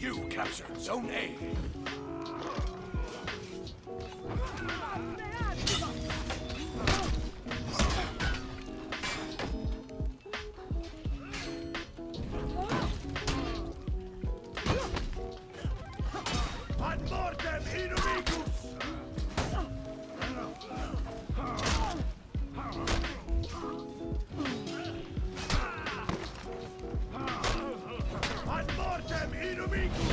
You captured Zone A. Ad mortem inumicus! Ad inumicus!